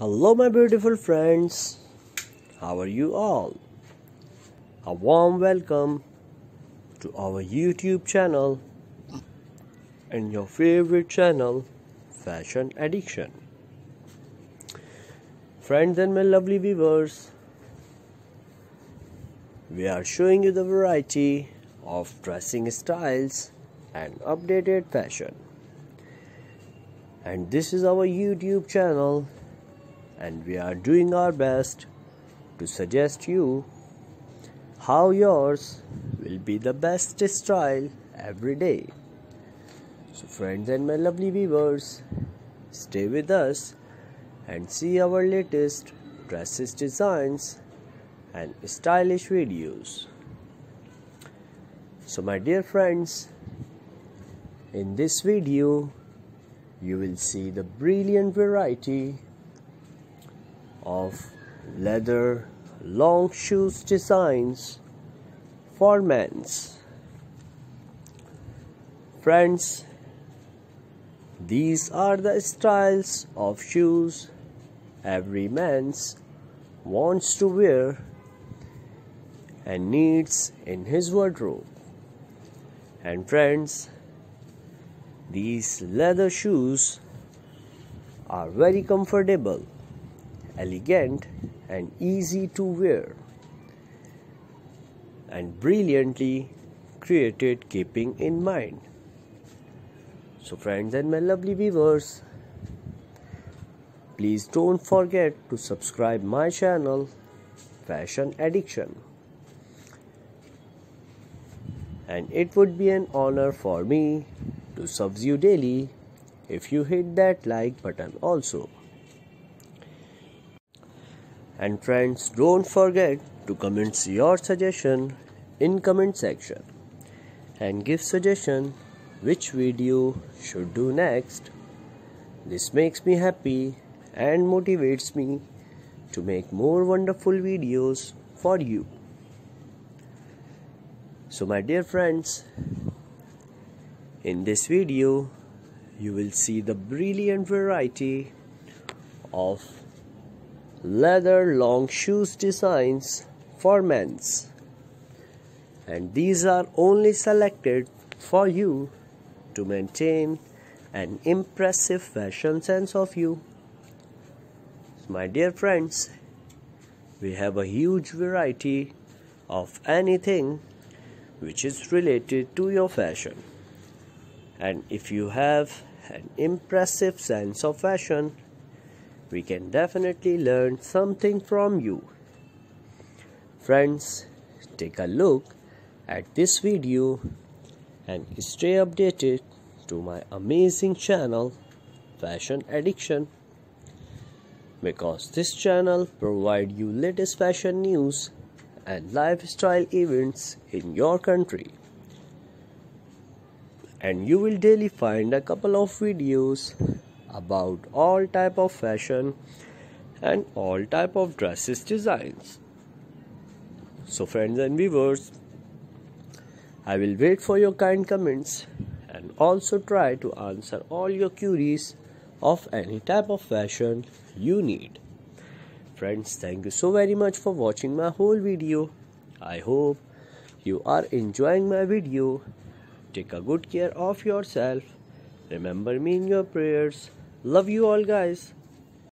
Hello, my beautiful friends. How are you all? A warm welcome to our YouTube channel and your favorite channel, Fashion Addiction. Friends and my lovely viewers, we are showing you the variety of dressing styles and updated fashion. And this is our YouTube channel and we are doing our best to suggest you how yours will be the best style every day. So, friends and my lovely viewers, stay with us and see our latest dresses designs and stylish videos. So, my dear friends, in this video, you will see the brilliant variety of leather long shoes designs for men's. Friends, these are the styles of shoes every man's wants to wear and needs in his wardrobe. And friends, these leather shoes are very comfortable elegant and easy to wear, and brilliantly created keeping in mind. So, friends and my lovely viewers, please don't forget to subscribe my channel Fashion Addiction. And it would be an honor for me to serve you daily if you hit that like button also. And friends, don't forget to comment your suggestion in comment section and give suggestion which video should do next. This makes me happy and motivates me to make more wonderful videos for you. So my dear friends, in this video you will see the brilliant variety of leather long shoes designs for men's. And these are only selected for you to maintain an impressive fashion sense of you. My dear friends we have a huge variety of anything which is related to your fashion. And if you have an impressive sense of fashion we can definitely learn something from you. Friends, take a look at this video and stay updated to my amazing channel Fashion Addiction because this channel provide you latest fashion news and lifestyle events in your country and you will daily find a couple of videos about all type of fashion and all type of dresses designs. So friends and viewers i will wait for your kind comments and also try to answer all your queries of any type of fashion you need. Friends thank you so very much for watching my whole video. I hope you are enjoying my video. Take a good care of yourself. Remember me in your prayers Love you all, guys.